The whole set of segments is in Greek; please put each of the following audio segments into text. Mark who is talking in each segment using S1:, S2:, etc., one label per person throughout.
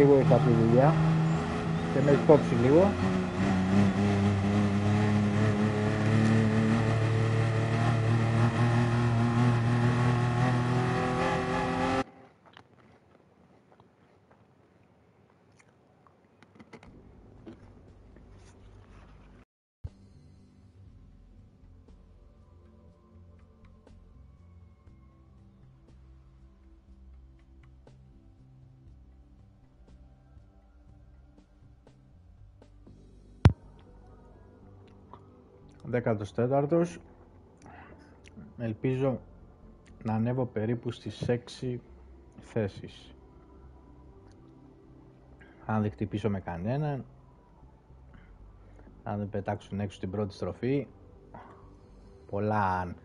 S1: Πριν λίγο ήρθα από τη δουλειά και με έχει κόψει λίγο. Δέκατος τέταρτος. Ελπίζω να ανέβω περίπου στις 6 θέσεις. Αν δεν χτυπήσω με κανέναν, αν δεν πετάξουν έξω την πρώτη στροφή, πολλά αν.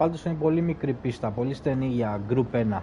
S1: Πάντως είναι πολύ μικρή πίστα, πολύ στενή για Group 1.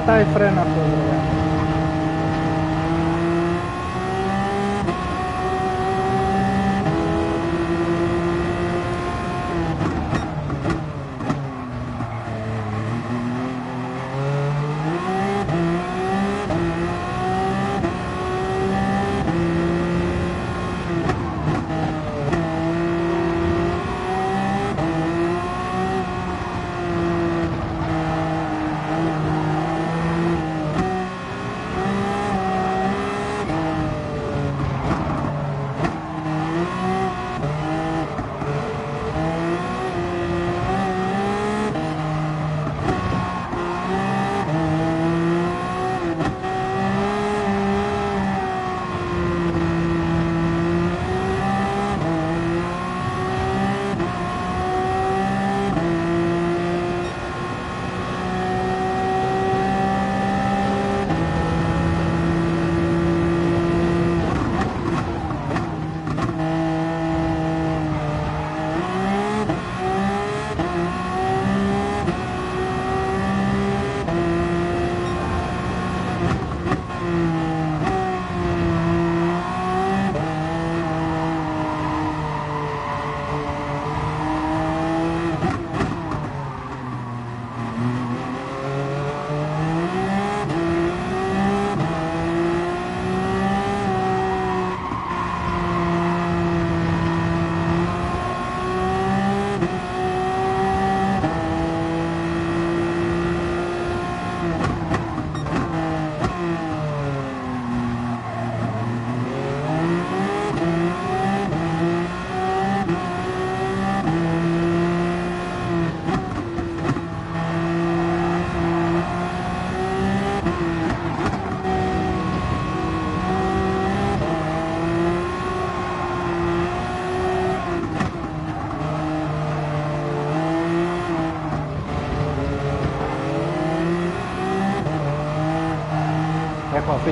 S1: matar e frenar.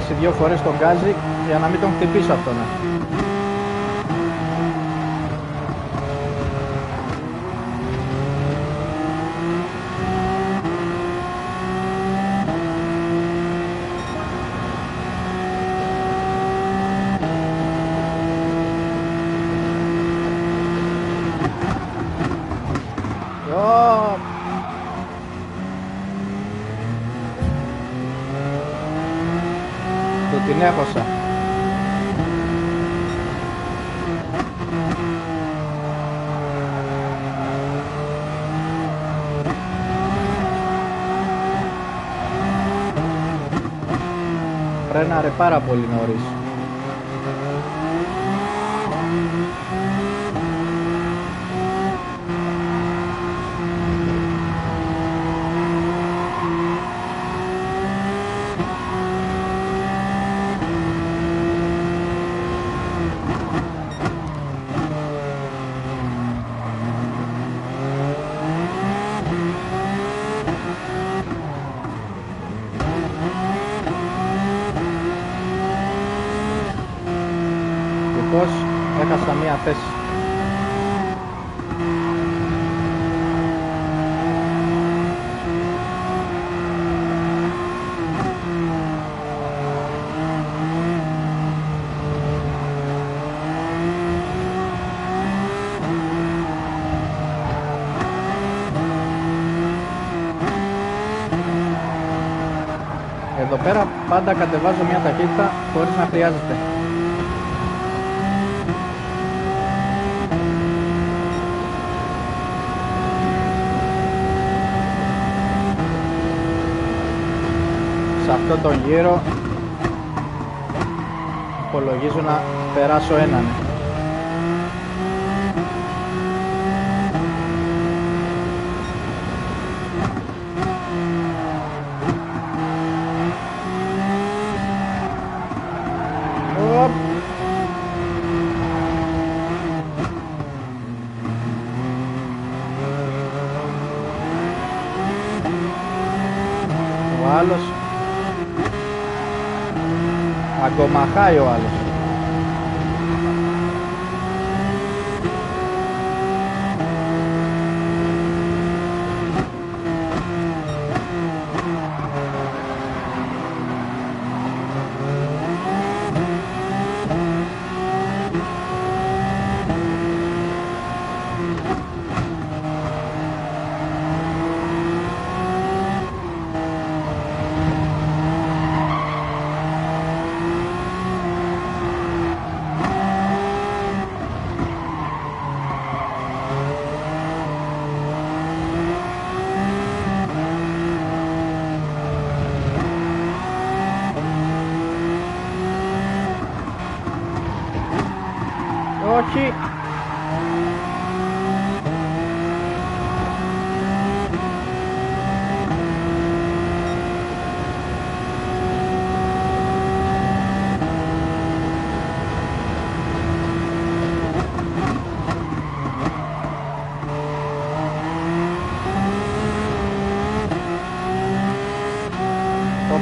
S1: Αφήσει δύο φορές τον γκάζι για να μην τον χτυπήσω αυτόν. 900. Φρέναρε πάρα πολύ νωρίς. Θέση. Εδώ πέρα πάντα κατεβάζω μια ταχύτητα χωρίς να χρειάζεται. Σε αυτόν τον γύρο υπολογίζω να περάσω έναν. Macaiola.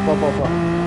S1: 不不不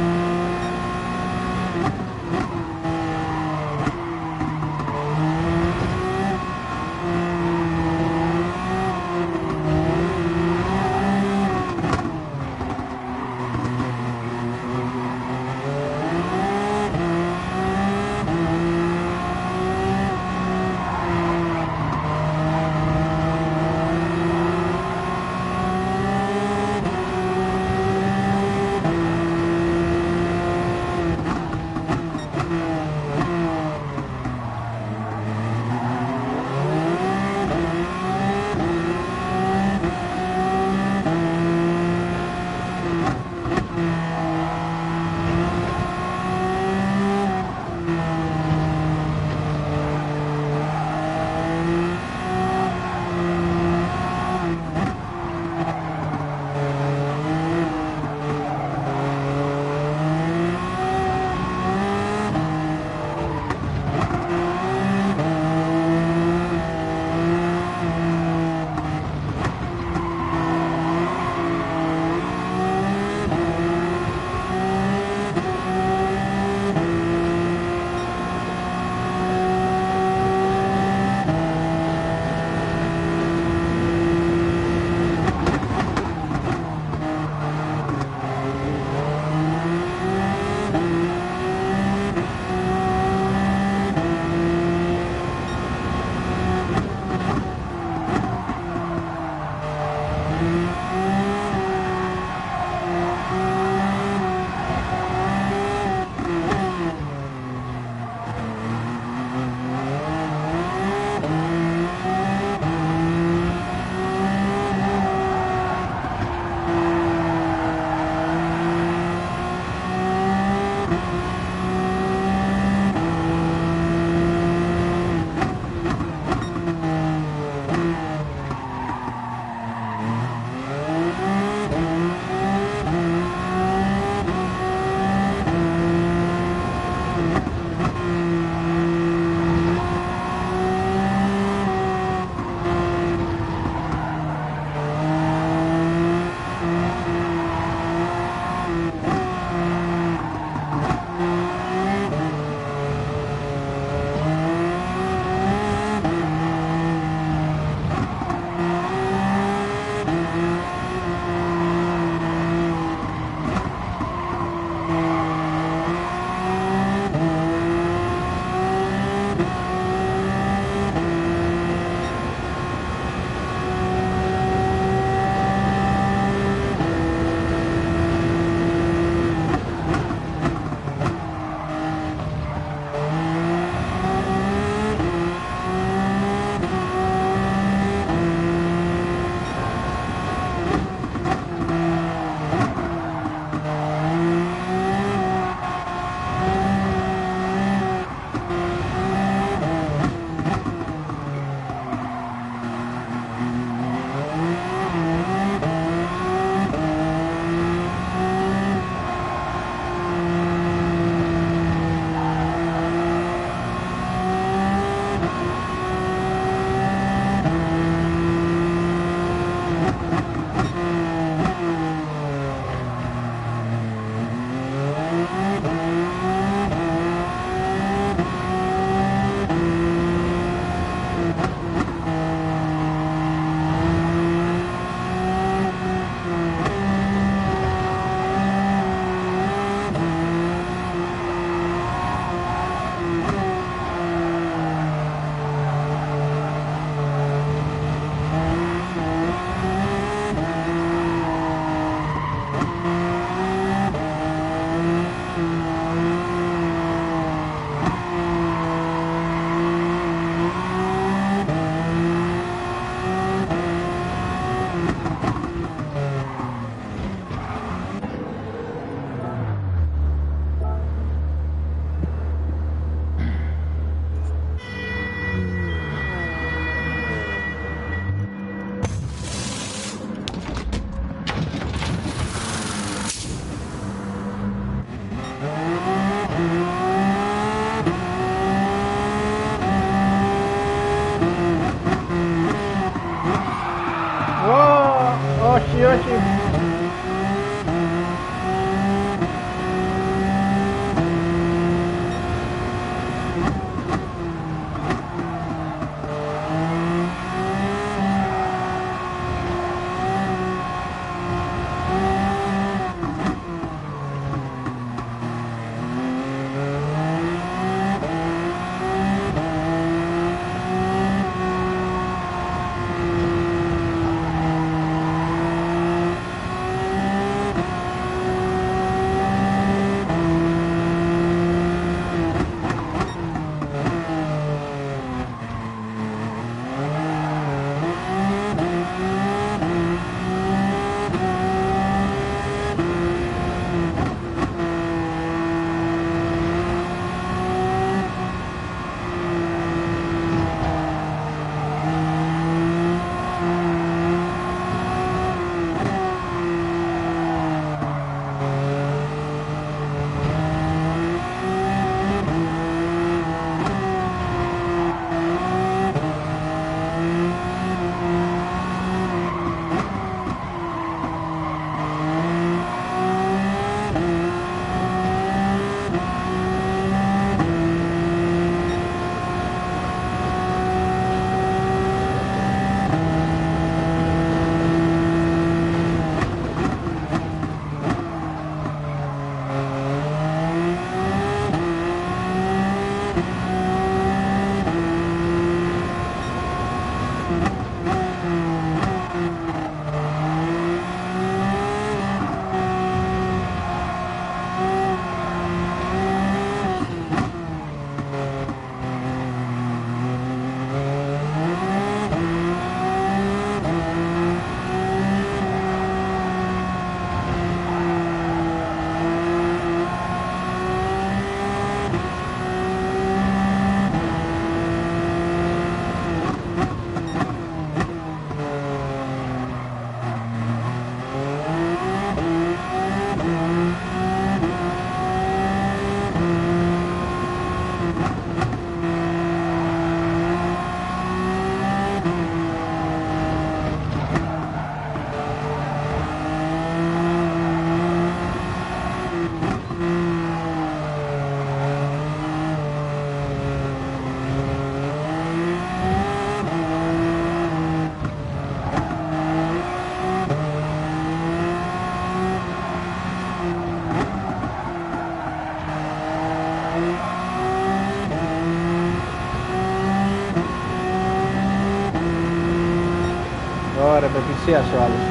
S1: Ωραία, με πλησίασε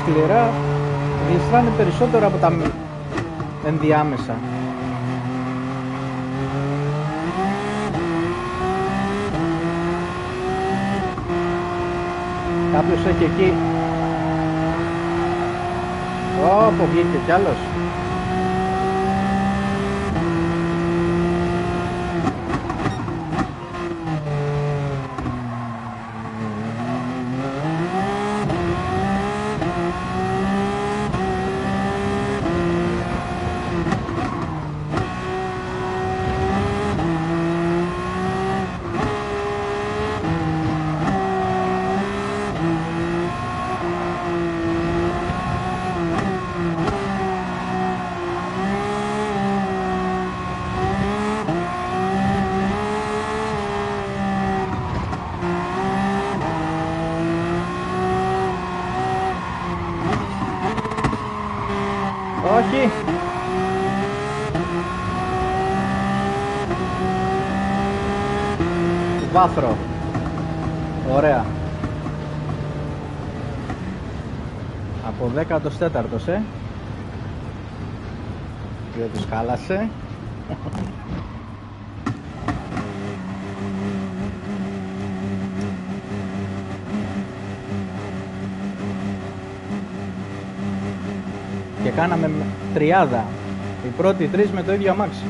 S1: σκληρά γλιστράνε περισσότερο από τα ενδιάμεσα. Κάποιος έχει εκεί. Ωπω βγήκε κι άλλος. Όχι. Βάθρο. Ωραία. Από 14ος, ε. Διότι χάλασε. Κάναμε τριάδα. Οι πρώτοι τρεις με το ίδιο αμάξι.